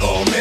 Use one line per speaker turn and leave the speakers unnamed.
Michael.